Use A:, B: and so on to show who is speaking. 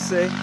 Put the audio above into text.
A: Say.